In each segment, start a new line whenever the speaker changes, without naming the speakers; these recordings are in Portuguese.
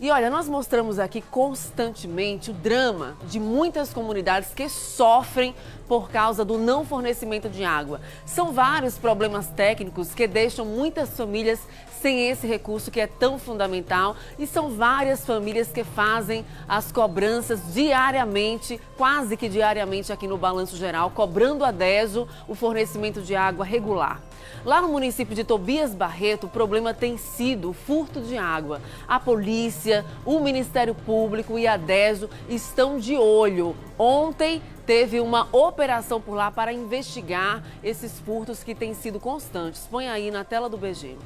E olha, nós mostramos aqui constantemente o drama de muitas comunidades que sofrem por causa do não fornecimento de água. São vários problemas técnicos que deixam muitas famílias sem esse recurso que é tão fundamental e são várias famílias que fazem as cobranças diariamente, quase que diariamente aqui no Balanço Geral, cobrando a DESO o fornecimento de água regular. Lá no município de Tobias Barreto, o problema tem sido o furto de água. A polícia, o Ministério Público e a DESO estão de olho. Ontem teve uma operação por lá para investigar esses furtos que têm sido constantes. Põe aí na tela do BG.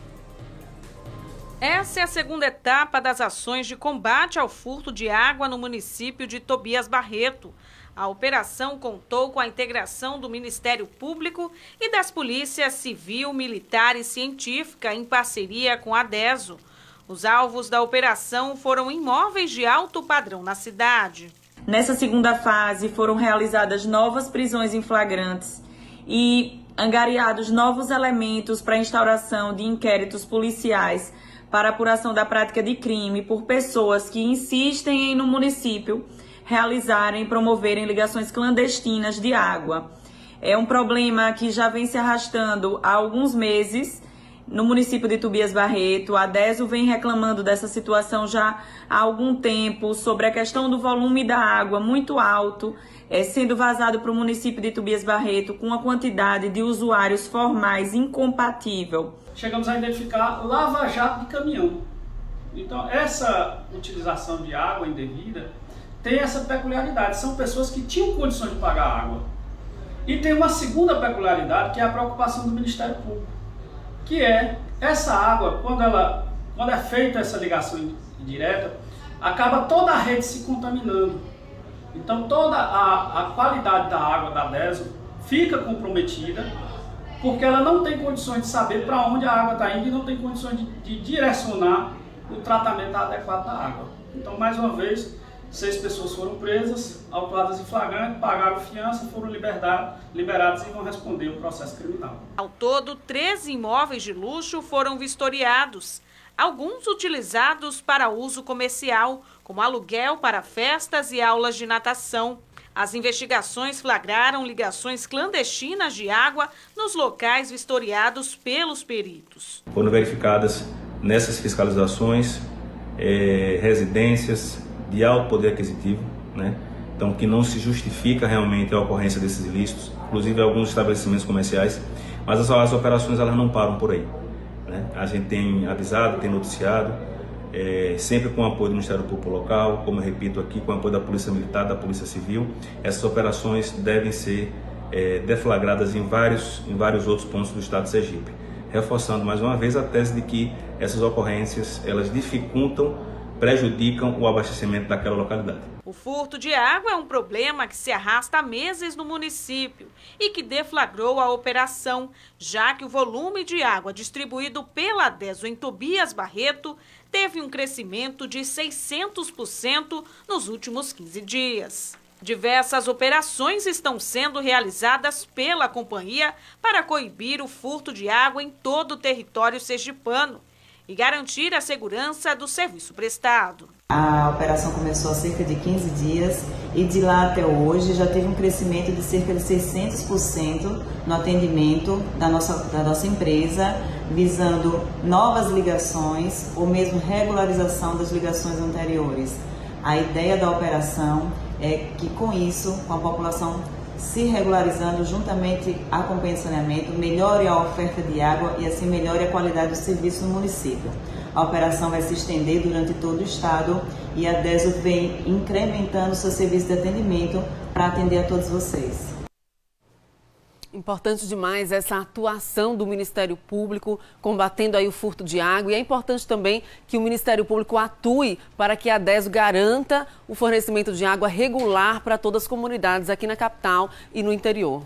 Essa é a segunda etapa das ações de combate ao furto de água no município de Tobias Barreto. A operação contou com a integração do Ministério Público e das polícias civil, militar e científica em parceria com a DESO. Os alvos da operação foram imóveis de alto padrão na cidade.
Nessa segunda fase foram realizadas novas prisões em flagrantes e angariados novos elementos para instauração de inquéritos policiais para apuração da prática de crime por pessoas que insistem em no município realizarem e promoverem ligações clandestinas de água. É um problema que já vem se arrastando há alguns meses no município de Tubias Barreto. A DESO vem reclamando dessa situação já há algum tempo sobre a questão do volume da água muito alto, é, sendo vazado para o município de Tubias Barreto com uma quantidade de usuários formais incompatível.
Chegamos a identificar lava-jato de caminhão. Então, essa utilização de água indevida tem essa peculiaridade. São pessoas que tinham condições de pagar água. E tem uma segunda peculiaridade, que é a preocupação do Ministério Público, que é essa água, quando, ela, quando é feita essa ligação direta, acaba toda a rede se contaminando. Então toda a, a qualidade da água da DESO fica comprometida, porque ela não tem condições de saber para onde a água está indo e não tem condições de, de direcionar o tratamento adequado da água. Então, mais uma vez, Seis pessoas foram presas, autuadas em flagrante, pagaram fiança, foram liberadas e vão responder o processo criminal.
Ao todo, 13 imóveis de luxo foram vistoriados, alguns utilizados para uso comercial, como aluguel para festas e aulas de natação. As investigações flagraram ligações clandestinas de água nos locais vistoriados pelos peritos.
Foram verificadas nessas fiscalizações é, residências, de alto poder aquisitivo, né? então que não se justifica realmente a ocorrência desses ilícitos, inclusive alguns estabelecimentos comerciais, mas as, as operações elas não param por aí. Né? A gente tem avisado, tem noticiado, é, sempre com o apoio do Ministério Público local, como eu repito aqui, com o apoio da Polícia Militar, da Polícia Civil, essas operações devem ser é, deflagradas em vários, em vários outros pontos do estado de Sergipe, reforçando mais uma vez a tese de que essas ocorrências elas dificultam prejudicam o abastecimento daquela localidade.
O furto de água é um problema que se arrasta há meses no município e que deflagrou a operação, já que o volume de água distribuído pela DESO em Tobias Barreto teve um crescimento de 600% nos últimos 15 dias. Diversas operações estão sendo realizadas pela companhia para coibir o furto de água em todo o território sergipano e garantir a segurança do serviço prestado.
A operação começou há cerca de 15 dias e de lá até hoje já teve um crescimento de cerca de 600% no atendimento da nossa, da nossa empresa, visando novas ligações ou mesmo regularização das ligações anteriores. A ideia da operação é que com isso, com a população se regularizando juntamente de saneamento, melhore a oferta de água e assim melhore a qualidade do serviço no município. A operação vai se estender durante todo o estado e a DESO vem incrementando seu serviço de atendimento para atender a todos vocês.
Importante demais essa atuação do Ministério Público combatendo aí o furto de água e é importante também que o Ministério Público atue para que a DESO garanta o fornecimento de água regular para todas as comunidades aqui na capital e no interior.